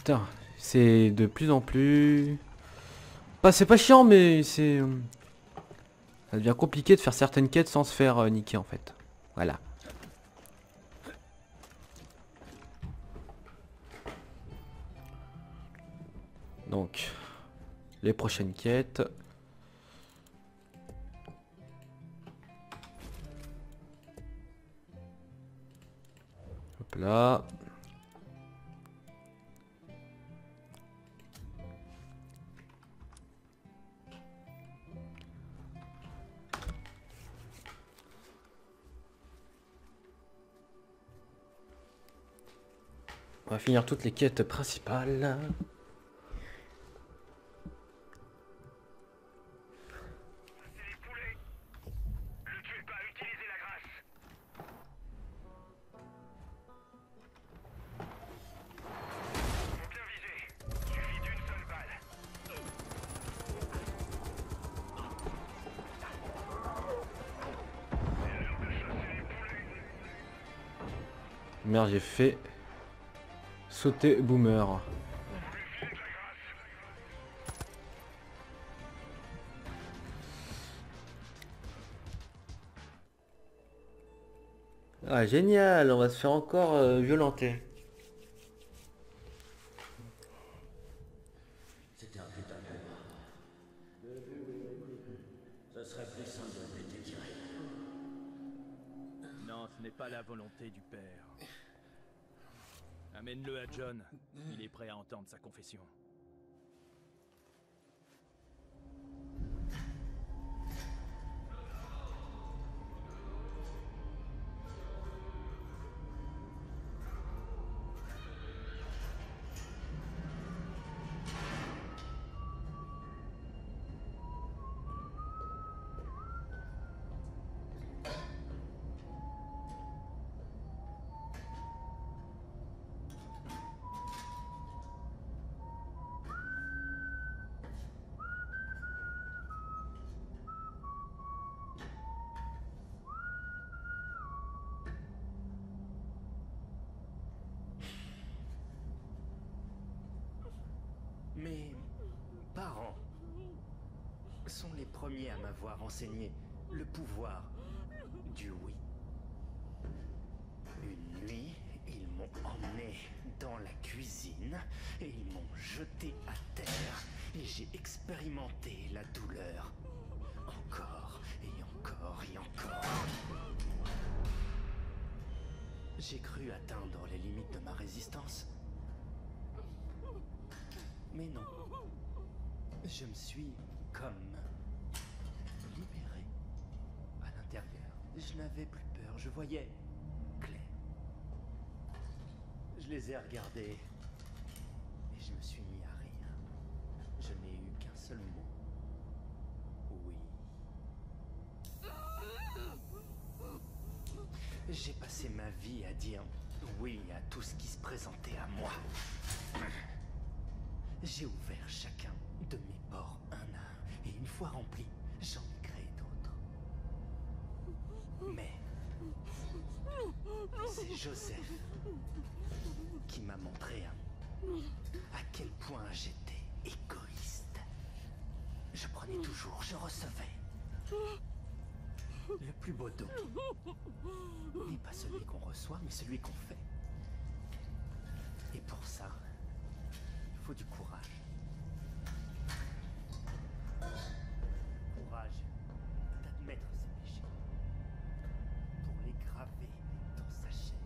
Putain, c'est de plus en plus... Bah c'est pas chiant mais c'est... euh, Ça devient compliqué de faire certaines quêtes sans se faire euh, niquer en fait. Voilà. Donc, les prochaines quêtes. Hop là. On va finir toutes les quêtes principales. Merde, j'ai fait sauter Boomer. Ah génial, on va se faire encore euh, violenter. C'était un putain de combat. Ça serait plus simple de l'été tiré. Non, ce n'est pas la volonté du père. Amène-le à John. Il est prêt à entendre sa confession. Mes parents sont les premiers à m'avoir enseigné le pouvoir du oui. Une nuit, ils m'ont emmené dans la cuisine et ils m'ont jeté à terre et j'ai expérimenté la douleur. Encore et encore et encore. J'ai cru atteindre les limites de ma résistance. Mais non. Je me suis comme libéré à l'intérieur. Je n'avais plus peur, je voyais clair. Je les ai regardés et je me suis mis à rire. Je n'ai eu qu'un seul mot. Oui. J'ai passé ma vie à dire oui à tout ce qui se présentait à moi. J'ai ouvert chacun de mes ports un à un, et une fois remplis, j'en ai créé d'autres. Mais c'est Joseph qui m'a montré à, quel point j'étais égoïste. Je prenais toujours, je recevais. Le plus beau don n'est pas celui qu'on reçoit, mais celui qu'on fait. Et pour ça, du courage. Courage d'admettre ses péchés. Pour les graver dans sa chair,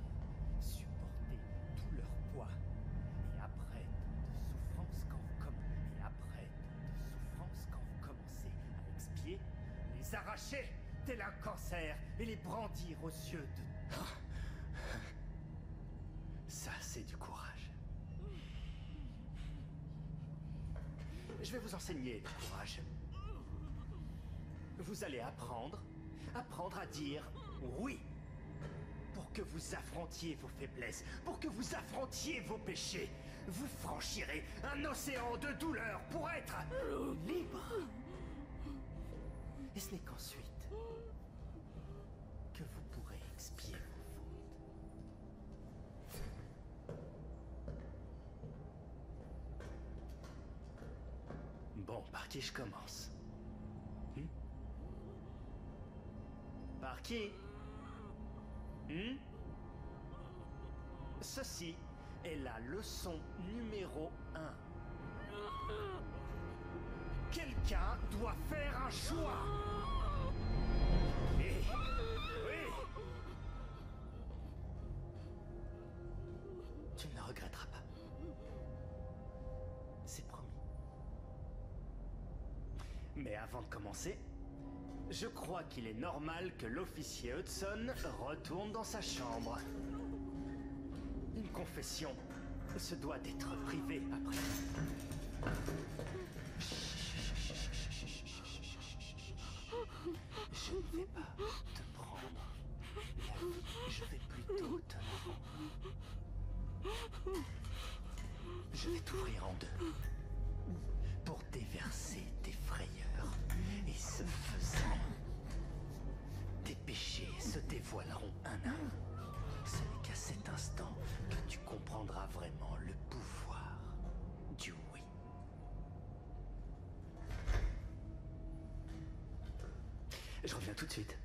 supporter tout leur poids. Et après après de souffrances quand vous commencez à expier, les arracher tel un cancer et les brandir aux yeux de. Ça, c'est du courage. Je vais vous enseigner le courage. Vous allez apprendre, apprendre à dire oui. Pour que vous affrontiez vos faiblesses, pour que vous affrontiez vos péchés, vous franchirez un océan de douleur pour être libre. Et ce n'est qu'ensuite je commence Hmm? Par qui? Hmm? Ceci est la leçon numéro 1. Quelqu'un doit faire un choix. Oui. Tu ne regretteras pas. Mais avant de commencer, je crois qu'il est normal que l'officier Hudson retourne dans sa chambre. Une confession se doit d'être privée après. Je ne vais pas te prendre je vais plutôt te. Je vais t'ouvrir en deux Je reviens tout de suite.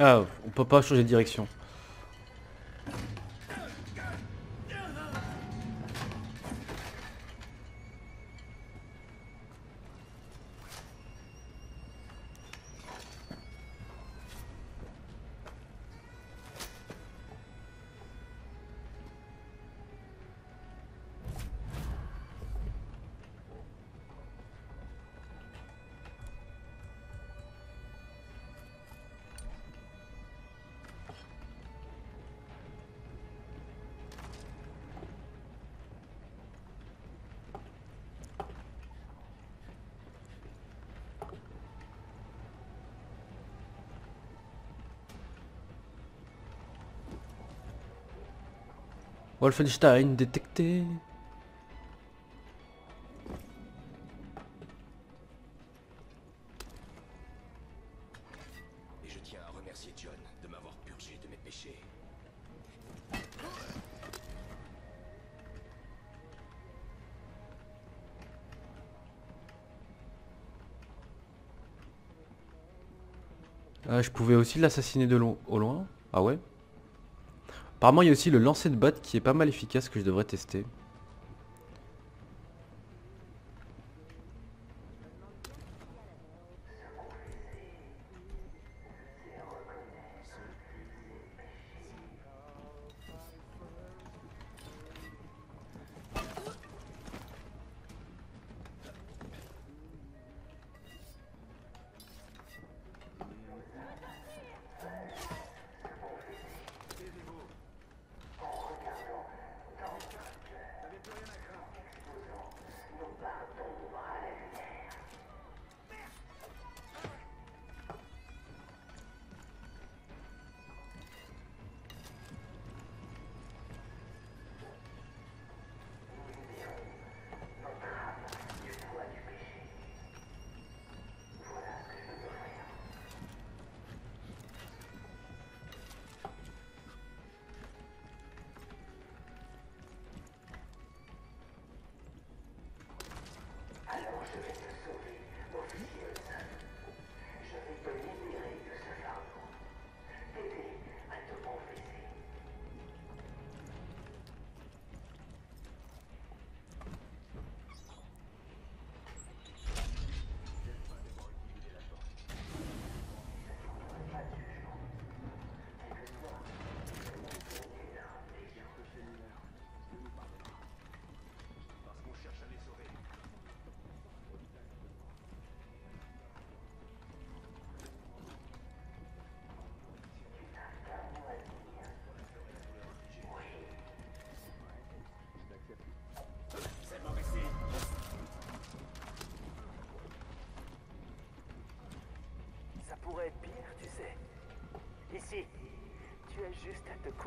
Ah, on peut pas changer de direction. Wolfenstein détecté. Et je tiens à remercier John de m'avoir purgé de mes péchés. Ah, je pouvais aussi l'assassiner de long au loin. Ah ouais? Apparemment, il y a aussi le lancer de batte qui est pas mal efficace que je devrais tester.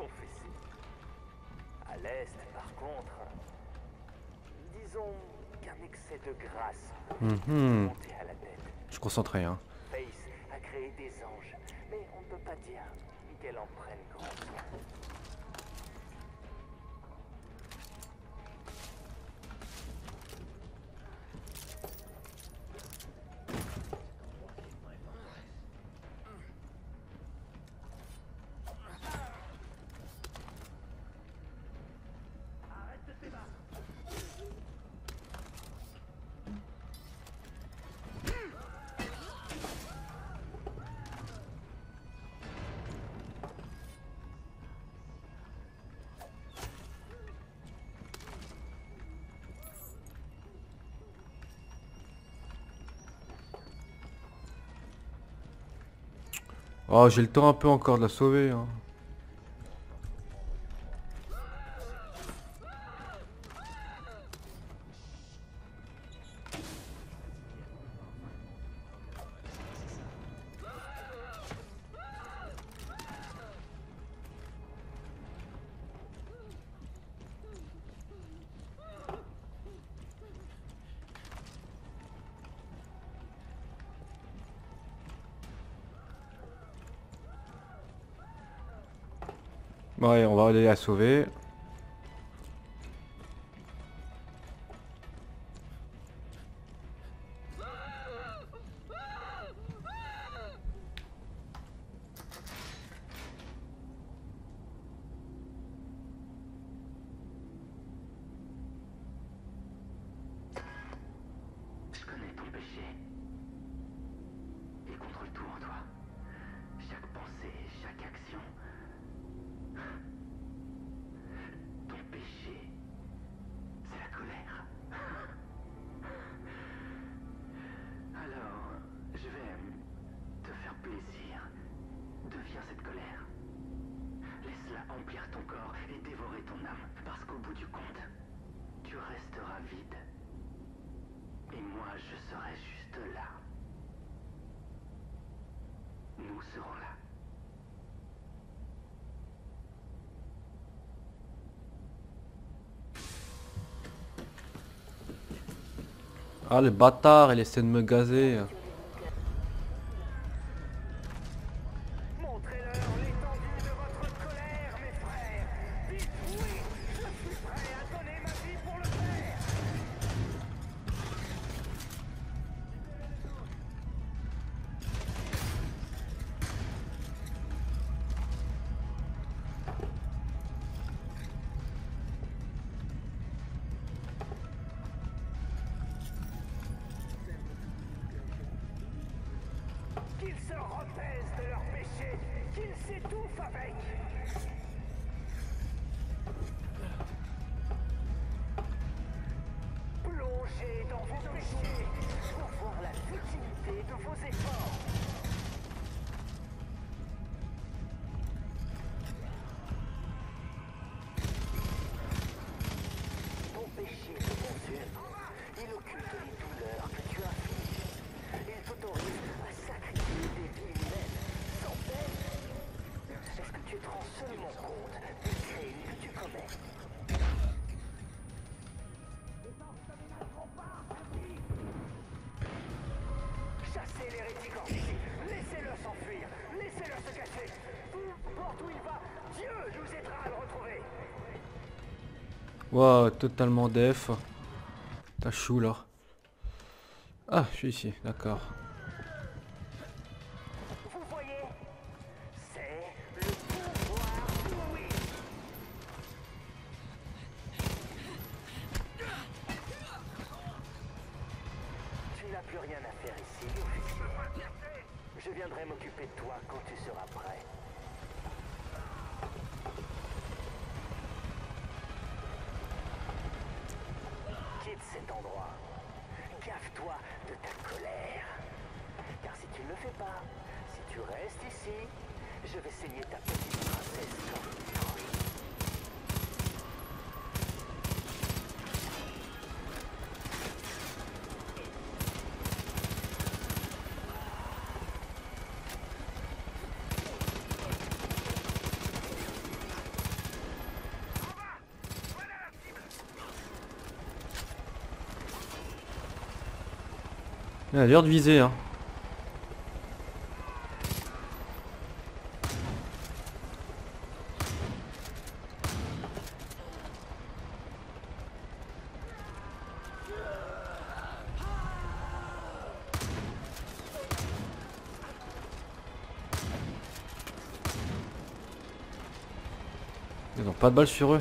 confesser. À l'est, par contre, disons qu'un excès de grâce mmh. monté à la tête. Je suis concentré, hein. Face a créé des anges, mais on ne peut pas dire qu'elle en prenne grand. Oh, j'ai le temps un peu encore de la sauver. Hein. Ouais, on va aller la sauver. serait juste là. Nous serons là. Ah le bâtard, il essaie de me gazer. puse. Wow, totalement def. T'as chou là. Ah, je suis ici, d'accord. Il a l'air de viser hein. Ils ont pas de balles sur eux.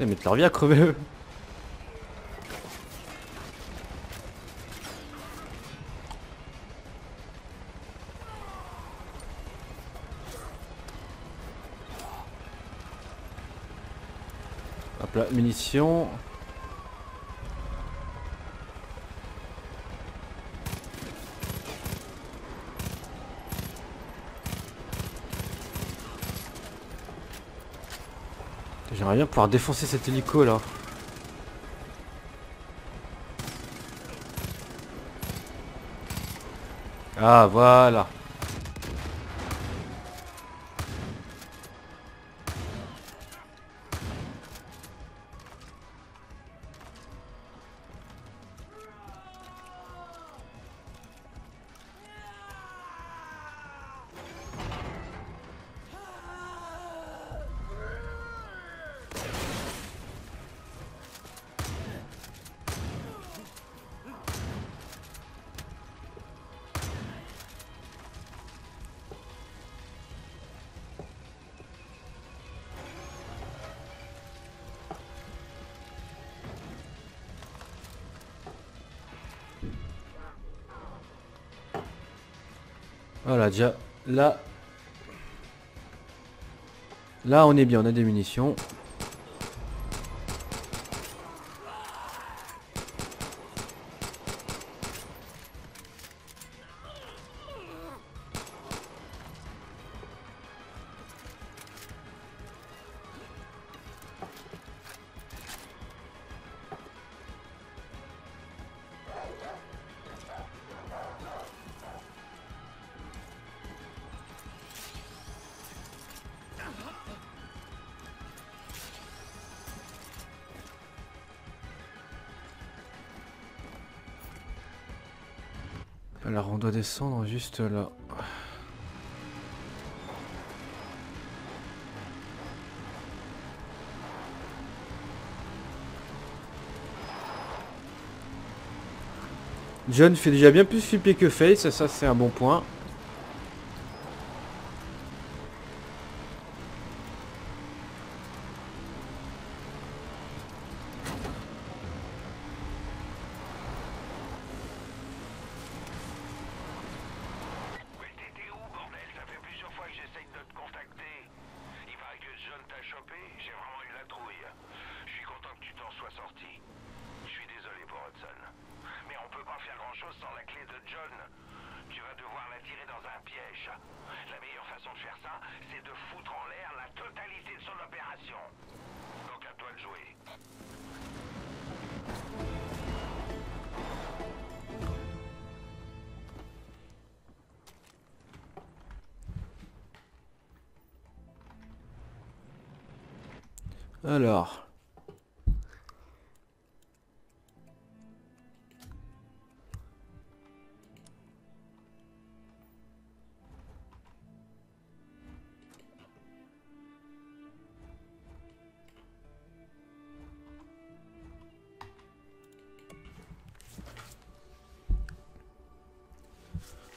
Ils mettent leur vie à crever eux. Hop là, munitions. Bien pouvoir défoncer cet hélico là. Ah voilà. Voilà, déjà, là... Là, on est bien, on a des munitions. Alors, on doit descendre juste là. John fait déjà bien plus flipper que Face, ça c'est un bon point. Mais t'étais où, bordel Ça fait plusieurs fois que j'essaye de te contacter. Il paraît que J'ai vraiment eu la trouille. Je suis content que tu t'en sois sorti. Je suis désolé pour Hudson. Mais on peut pas faire grand-chose sans la clé de John. Tu vas devoir la tirer dans un piège. La meilleure façon de faire ça, c'est de foutre en l'air la totalité de son opération. Donc à toi de jouer. Alors.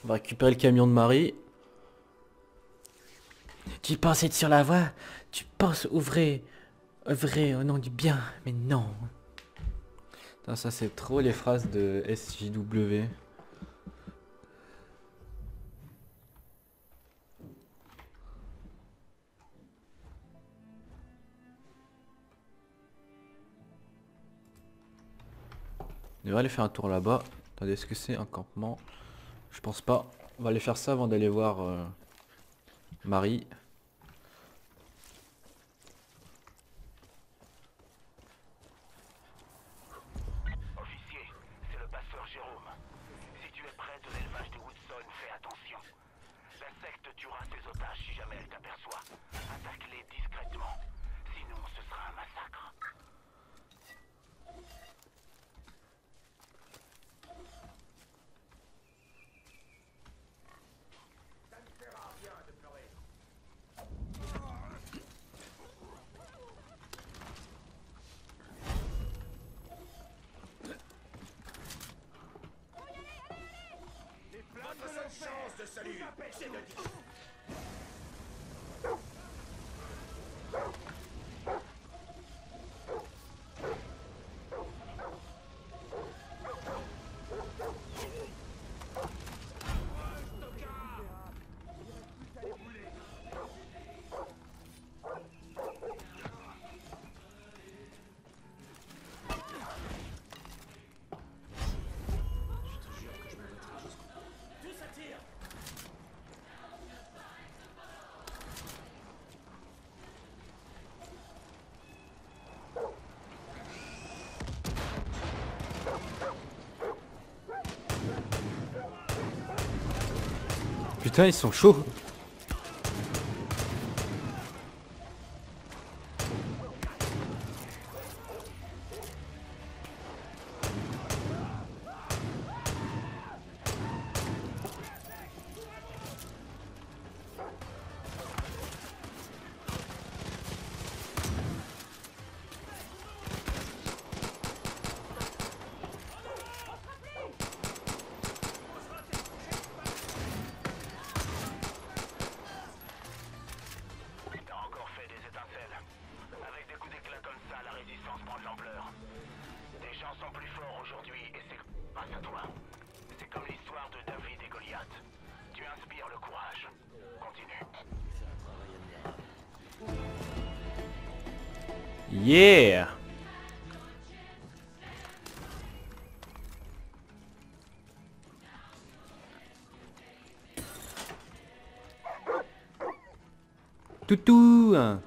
On va récupérer le camion de Marie. Tu penses être sur la voie? Tu penses ouvrir œuvrer au nom du bien, mais non. Ça c'est trop les phrases de SJW. On devrait aller faire un tour là-bas. Attendez, est-ce que c'est un campement? Je pense pas. On va aller faire ça avant d'aller voir euh, Marie. de salut, c'est de Putain, ils sont chauds. Yeah. Toutou.